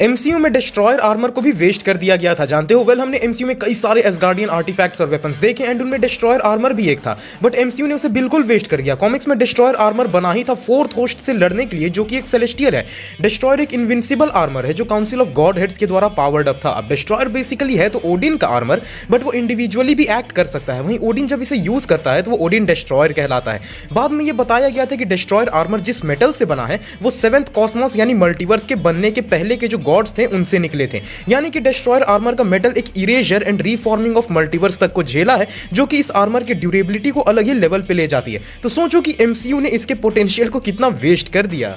MCU में destroyer armour को भी वेस्ट कर दिया गया था, जानते हो? वेल हमने एमसीयू में कई सारे एसगार्डियन आर्टिफैक्ट्स और वेपन्स देखे एंड उनमें डिस्ट्रॉयर आर्मर भी एक था। बट एमसीयू ने उसे बिल्कुल वेस्ट कर दिया। कॉमिक्स में डिस्ट्रॉयर आर्मर बना ही था फोर्थ होस्ट से लड़ने के लिए, जो कि एक सेलेस्टियल है। डिस्ट्रॉयर एक इन्विंसिबल आर्मर है, जो काउंसिल ऑफ़ गॉड हेड्स के द्वारा पावर्ड अप था। अब डिस्ट्रॉयर बेसिकली है तो ओडिन का आर्मर बट वो इंडिविजुअली भी एक्ट कर सकता है। वहीं ओडिन जब इसे यूज़ करता है तो वो ओडिन डिस्ट्रॉयर कहलाता है। बाद में ये बताया गया था कि डिस्ट्रॉयर आर्मर जिस मेटल से बना है, वो सेवेंथ कॉस्मोस यानी मल्टीवर्स के बनने के पहले के जो गॉड्स थे, उनसे निकले थे। यानी कि डिस्ट्रॉयर आर्मर का मेटल एक erasure and reforming of multiverse तक को झेला है, जो कि इस आर्मर की ड्यूरेबिलिटी को अलग ही लेवल पे ले जाती है। तो सोचो कि एमसीयू ने इसके पोटेंशियल को कितना वेस्ट कर दिया।